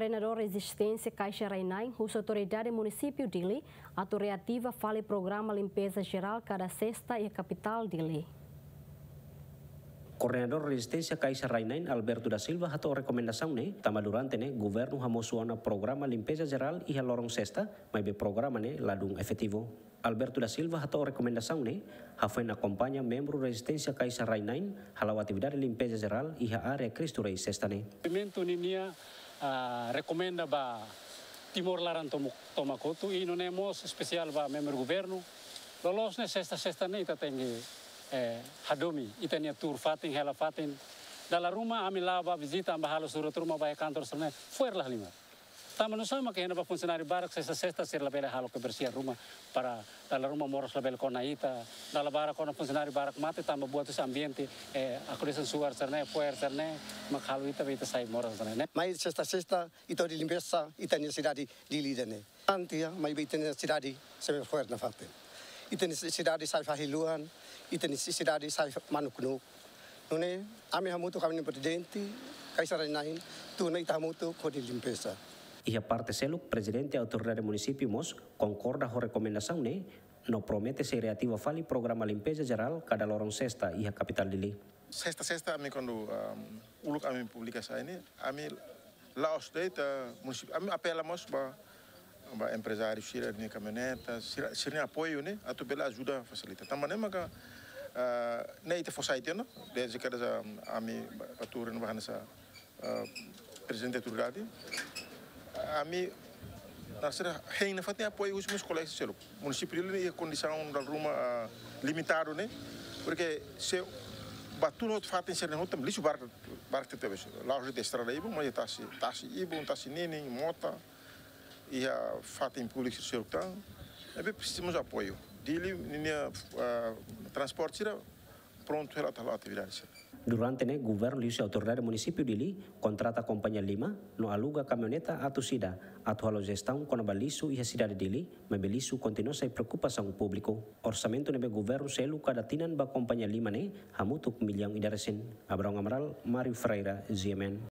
coordenador Resistência Caixa Rainai, a autoridade município Dili, a reativa fale programa limpeza geral cada sexta e a capital Dili. Coordenador Resistência Caixa Rainain Alberto da Silva hato recomendação né? Tama durante né? Governo hamosuana programa limpeza geral e lorong sexta mas be programa né? Ladung efetivo. Alberto da Silva hato recomendação né? Hafen acompanha membro Resistência Caixa Rainain halau atividade limpeza geral e a área Cristo Rei sexta né? Pimento ninia uh, recomenda ba Timor Laran Tomakoto e não nemos especial ba membro governo lolos ne sexta sexta ne ita tengi eh, hadomi itania tur fatin hela fatin dala rumah ami lava visita amba halo surat rumah baya kantor sana fuerlah lima Tama sama que ba funcionário barak sexta sexta ser la bela halo kebersihan rumah para dala rumah moros la bela konaita dala barak kona funcionário barak mate tama buat esse ambiente eh aku desan suar sarne fuer sarne makhalo ita bita sai moros sarne ne mai sexta sexta ito di limpeza itania cidade di lidene. Antia mai bitene cidade se fuer na fatin ita necessidade sai fahiluan, ita necessidade sai manuknuk. Nune, ami hamutu kami ni presidente, kaisaran nahin, tu na ita hamutu ko di limpeza. E a parte selo, presidente e autoridade município mos concorda com a recomendação né, no promete ser reativa fali programa limpeza geral cada lorong sexta e a capital dili. Sexta sexta ami quando um, uluk ami publica sa ini, ami laos data município, ami apela mos ba ba empresário sira ni caminhoneta sira sira apoio a tu bela ajuda facilita. Também maka uh, ne ite fosaite no desde que a ami patura no bahana presidente turgadi ami nasira hein na fatia apoio os meus colegas selo município ele é condição da ruma uh, limitado né porque se batu no fatin ser no tam lisu bar bar tete lá hoje de estrada ibu mas tá se tá se ibu tá se nini mota e a fato em público seu então é bem precisamos apoio dele linha uh, transporte pronto ela está lá atividade Durante né, governo e autoridade município de contrata a companhia Lima no aluga caminhoneta atu sida atu halo gestão a balisu e a cidade dele, mas balisu continua sem preocupação público. Orçamento nebe governo selu cada tinan ba companhia Lima né, hamutuk milhão e daresin. Abrão Amaral, Mário Freira, GMN.